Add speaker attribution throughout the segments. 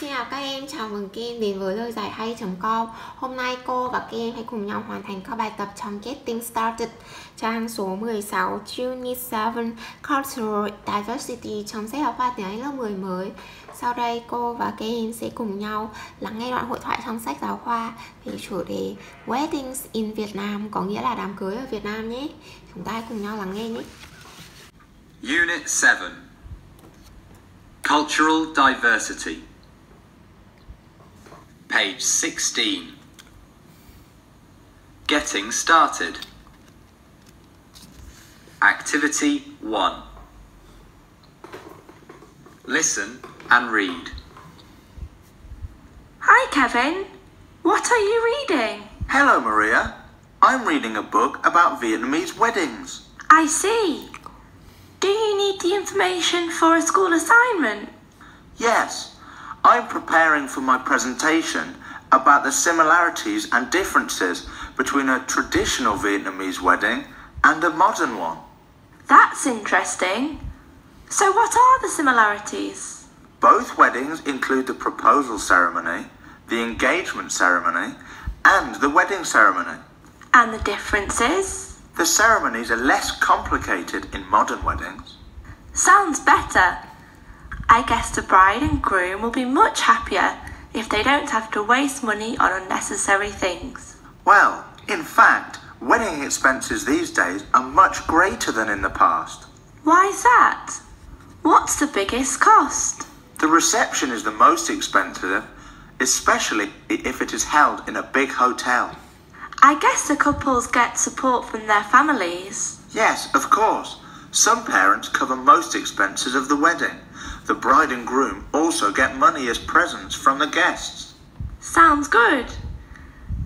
Speaker 1: Xin chào các em, chào mừng các em đến với lời giải hay.com Hôm nay cô và các em hãy cùng nhau hoàn thành các bài tập trong Getting Started. Trang số 16, Unit 7, Cultural Diversity trong sách giáo khoa tiếng Anh lớp 10 mới. Sau đây cô và các em sẽ cùng nhau lắng nghe đoạn hội thoại trong sách giáo khoa về chủ đề Weddings in Vietnam có nghĩa là đám cưới ở Việt Nam nhé. Chúng ta hãy cùng nhau lắng nghe nhé.
Speaker 2: Unit 7 Cultural Diversity. Page 16 Getting Started Activity 1 Listen and read.
Speaker 3: Hi, Kevin. What are you reading?
Speaker 4: Hello, Maria. I'm reading a book about Vietnamese weddings.
Speaker 3: I see. Do you need the information for a school assignment?
Speaker 4: Yes, I'm preparing for my presentation about the similarities and differences between a traditional Vietnamese wedding and a modern one.
Speaker 3: That's interesting. So, what are the similarities?
Speaker 4: Both weddings include the proposal ceremony, the engagement ceremony, and the wedding ceremony.
Speaker 3: And the differences?
Speaker 4: The ceremonies are less complicated in modern weddings.
Speaker 3: Sounds better. I guess the bride and groom will be much happier if they don't have to waste money on unnecessary things.
Speaker 4: Well, in fact, wedding expenses these days are much greater than in the past.
Speaker 3: Why's that? What's the biggest cost?
Speaker 4: The reception is the most expensive, especially if it is held in a big hotel.
Speaker 3: I guess the couples get support from their families.
Speaker 4: Yes, of course. Some parents cover most expenses of the wedding. The bride and groom also get money as presents from the guests.
Speaker 3: Sounds good.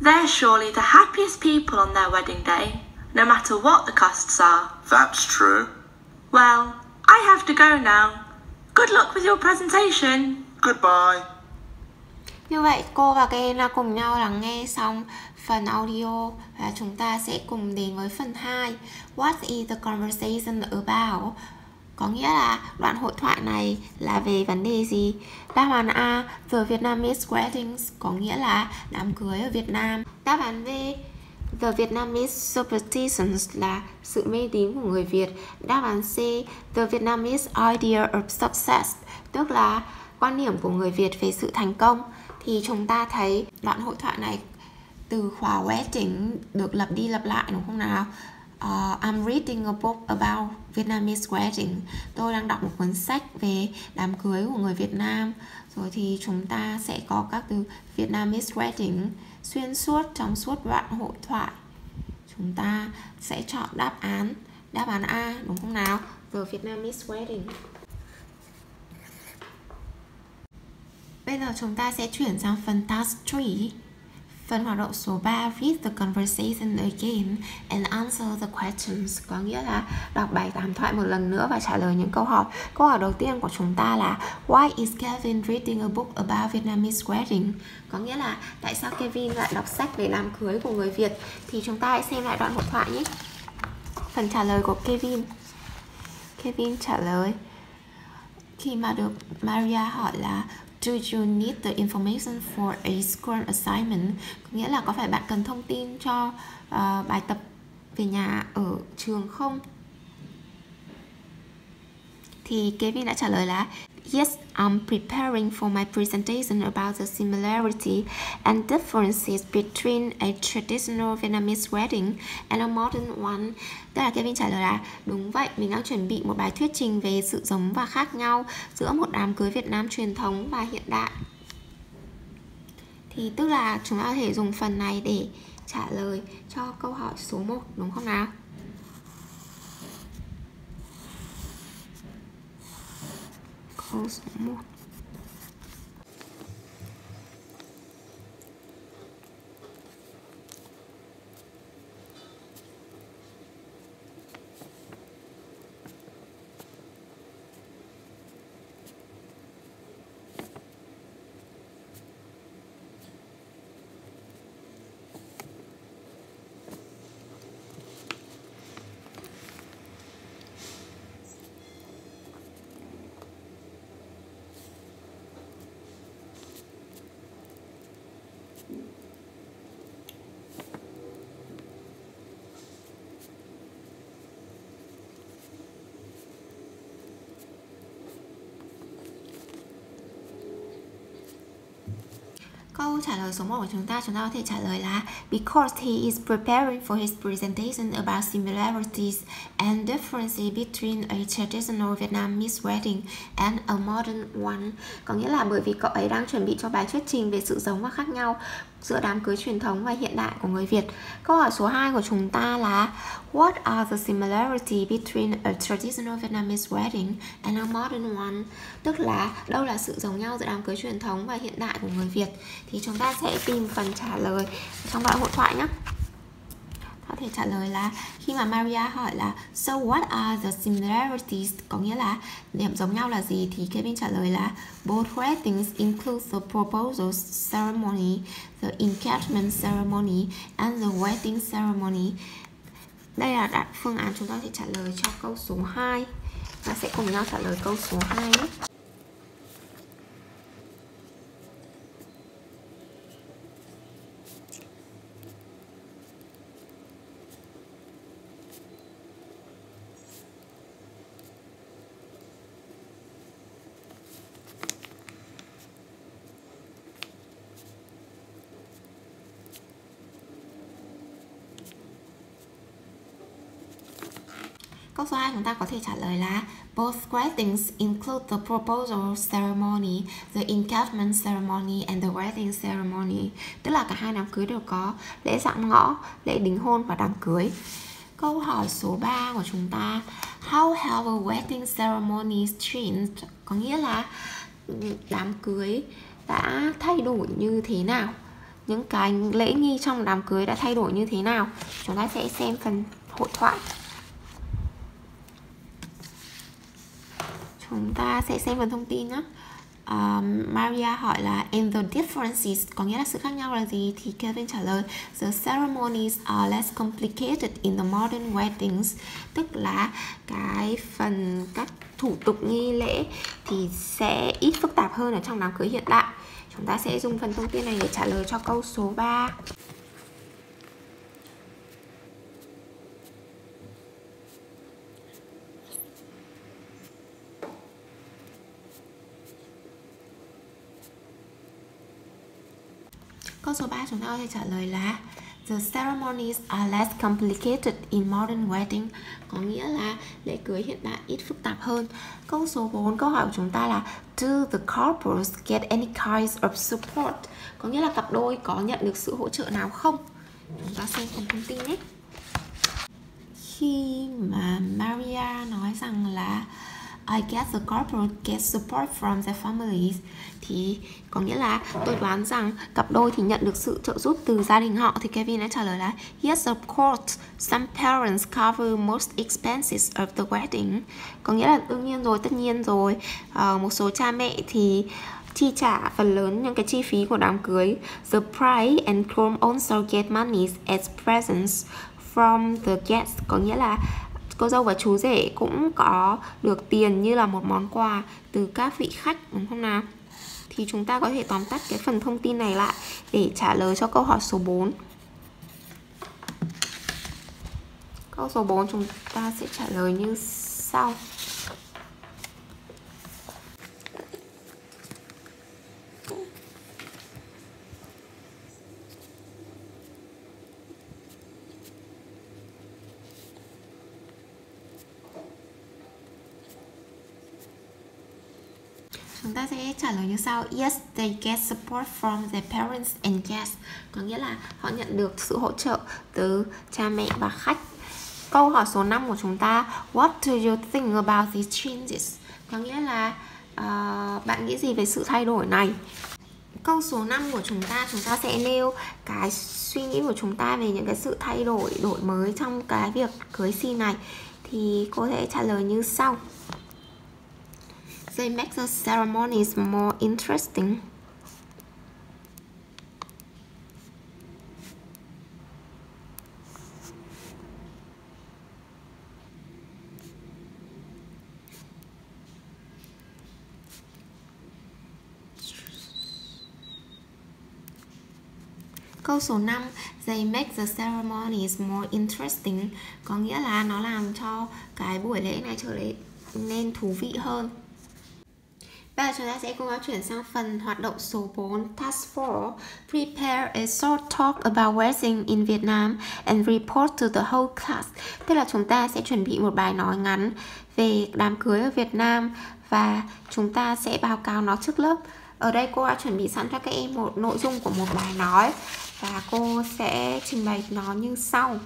Speaker 3: They're surely the happiest people on their wedding day, no matter what the costs are.
Speaker 4: That's true.
Speaker 3: Well, I have to go now. Good luck with your presentation.
Speaker 4: Goodbye.
Speaker 1: Như vậy cô và các em đã cùng nhau lắng nghe xong phần audio và chúng ta sẽ cùng đến với phần 2 What is the conversation about? Có nghĩa là đoạn hội thoại này là về vấn đề gì? Đáp án A, The Vietnamese weddings, có nghĩa là đám cưới ở Việt Nam Đáp án B, The Vietnamese superstitions là sự mê tín của người Việt Đáp án C, The Vietnamese idea of success, tức là quan điểm của người Việt về sự thành công thì chúng ta thấy đoạn hội thoại này từ khóa wedding được lặp đi lặp lại, đúng không nào? Uh, I'm reading a book about Vietnamese wedding. Tôi đang đọc một cuốn sách về đám cưới của người Việt Nam. Rồi thì chúng ta sẽ có các từ Vietnamese wedding xuyên suốt trong suốt đoạn hội thoại. Chúng ta sẽ chọn đáp án đáp án A đúng không nào? The Vietnamese wedding. Bây giờ chúng ta sẽ chuyển sang phần task 3 Phần hoạt động số 3 Read the conversation again and answer the questions. Có nghĩa là đọc bài đàm thoại một lần nữa và trả lời những câu hỏi. Câu hỏi đầu tiên của chúng ta là, Why is Kevin reading a book about Vietnamese wedding? Có nghĩa là tại sao Kevin lại đọc sách về làm cưới của người Việt? Thì chúng ta hãy xem lại đoạn hội thoại nhé. Phần trả lời của Kevin. Kevin trả lời, khi mà được Maria hỏi là Do you need the information for a school assignment? Có nghĩa là có phải bạn cần thông tin cho uh, bài tập về nhà ở trường không? Thì Kevin đã trả lời là Yes, I'm preparing for my presentation about the similarity and differences between a traditional Vietnamese wedding and a modern one. Tức là Kevin trả lời là đúng vậy, mình đang chuẩn bị một bài thuyết trình về sự giống và khác nhau giữa một đám cưới Việt Nam truyền thống và hiện đại. Thì tức là chúng ta có thể dùng phần này để trả lời cho câu hỏi số 1 đúng không nào? Câu số 1 Câu trả lời số 1 của chúng ta chúng ta có thể trả lời là, Because he is preparing for his presentation about similarities and differences between a traditional Vietnamese wedding and a modern one. Có nghĩa là bởi vì cậu ấy đang chuẩn bị cho bài thuyết trình về sự giống và khác nhau giữa đám cưới truyền thống và hiện đại của người Việt. Câu hỏi số 2 của chúng ta là, What are the similarity between a traditional Vietnamese wedding and a modern one? Tức là đâu là sự giống nhau giữa đám cưới truyền thống và hiện đại của người Việt? Thì chúng ta sẽ tìm phần trả lời trong đoạn hội thoại nhé thể trả lời là khi mà Maria hỏi là So what are the similarities có nghĩa là điểm giống nhau là gì thì Kevin trả lời là Both weddings include the proposal ceremony, the engagement ceremony and the wedding ceremony. Đây là đặt phương án chúng ta sẽ trả lời cho câu số 2 và sẽ cùng nhau trả lời câu số 2 nhé. Câu số 2 chúng ta có thể trả lời là Both weddings include the proposal ceremony, the engagement ceremony and the wedding ceremony. Tức là cả hai đám cưới đều có lễ dạng ngõ, lễ đính hôn và đám cưới. Câu hỏi số 3 của chúng ta How have a wedding ceremony changed? Có nghĩa là đám cưới đã thay đổi như thế nào? Những cái lễ nghi trong đám cưới đã thay đổi như thế nào? Chúng ta sẽ xem phần hội thoại chúng ta sẽ xem phần thông tin nhé um, à, Maria hỏi là and the differences có nghĩa là sự khác nhau là gì? Thì Kevin trả lời the ceremonies are less complicated in the modern weddings. Tức là cái phần các thủ tục nghi lễ thì sẽ ít phức tạp hơn ở trong đám cưới hiện đại. Chúng ta sẽ dùng phần thông tin này để trả lời cho câu số 3 Câu số 3 chúng ta có thể trả lời là The ceremonies are less complicated in modern wedding. Có nghĩa là lễ cưới hiện đại ít phức tạp hơn. Câu số 4 câu hỏi của chúng ta là Do the couples get any kinds of support? Có nghĩa là cặp đôi có nhận được sự hỗ trợ nào không? Chúng ta xem phần thông tin nhé. Khi mà Maria nói rằng là I guess the couple get support from their families. Thì có nghĩa là tôi đoán rằng cặp đôi thì nhận được sự trợ giúp từ gia đình họ. Thì Kevin đã trả lời là yes of course. Some parents cover most expenses of the wedding. Có nghĩa là đương nhiên rồi tất nhiên rồi. Uh, một số cha mẹ thì chi trả phần lớn những cái chi phí của đám cưới. The bride and groom also get money as presents from the guests. Có nghĩa là cô dâu và chú rể cũng có được tiền như là một món quà từ các vị khách, đúng không nào? Thì chúng ta có thể tóm tắt cái phần thông tin này lại để trả lời cho câu hỏi số 4. Câu số 4 chúng ta sẽ trả lời như sau. Chúng ta sẽ trả lời như sau Yes, they get support from their parents and guests Có nghĩa là họ nhận được sự hỗ trợ từ cha mẹ và khách Câu hỏi số 5 của chúng ta What do you think about these changes? Có nghĩa là uh, bạn nghĩ gì về sự thay đổi này? Câu số 5 của chúng ta chúng ta sẽ nêu cái suy nghĩ của chúng ta về những cái sự thay đổi đổi mới trong cái việc cưới xin này thì cô sẽ trả lời như sau. They make the ceremonies more interesting. Câu số 5 They make the ceremonies more interesting Có nghĩa là nó làm cho cái buổi lễ này trở nên thú vị hơn Bây giờ chúng ta sẽ cùng nhau chuyển sang phần hoạt động số 4 Task 4 Prepare a short talk about wedding in Vietnam and report to the whole class. Tức là chúng ta sẽ chuẩn bị một bài nói ngắn về đám cưới ở Việt Nam và chúng ta sẽ báo cáo nó trước lớp. Ở đây cô đã chuẩn bị sẵn cho các em một nội dung của một bài nói và cô sẽ trình bày nó như sau.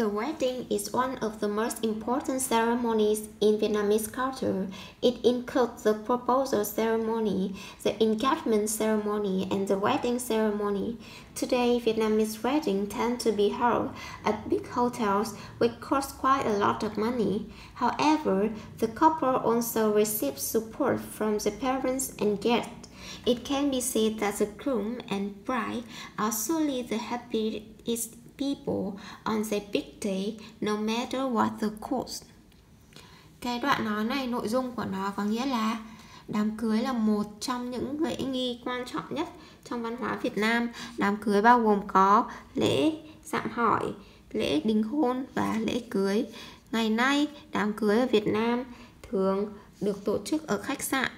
Speaker 1: The wedding is one of the most important ceremonies in Vietnamese culture. It includes the proposal ceremony, the engagement ceremony, and the wedding ceremony. Today, Vietnamese weddings tend to be held at big hotels which cost quite a lot of money. However, the couple also receives support from the parents and guests. It can be said that the groom and bride are solely the happiest people on the big day no matter what the cost. Cái đoạn nói này nội dung của nó có nghĩa là đám cưới là một trong những lễ nghi quan trọng nhất trong văn hóa Việt Nam. Đám cưới bao gồm có lễ dạm hỏi, lễ đính hôn và lễ cưới. Ngày nay, đám cưới ở Việt Nam thường được tổ chức ở khách sạn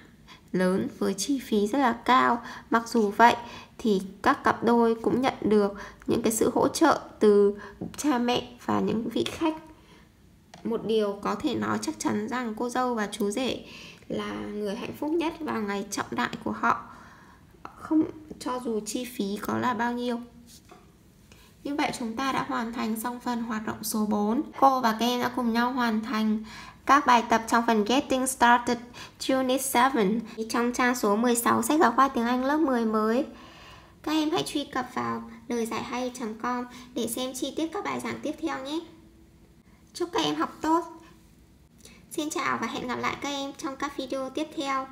Speaker 1: lớn với chi phí rất là cao. Mặc dù vậy thì các cặp đôi cũng nhận được những cái sự hỗ trợ từ cha mẹ và những vị khách. Một điều có thể nói chắc chắn rằng cô dâu và chú rể là người hạnh phúc nhất vào ngày trọng đại của họ. Không cho dù chi phí có là bao nhiêu như vậy chúng ta đã hoàn thành xong phần hoạt động số 4 Cô và các em đã cùng nhau hoàn thành các bài tập trong phần Getting Started Unit 7 trong trang số 16 sách giáo khoa tiếng Anh lớp 10 mới, các em hãy truy cập vào lời giải hay.com để xem chi tiết các bài giảng tiếp theo nhé. Chúc các em học tốt. Xin chào và hẹn gặp lại các em trong các video tiếp theo.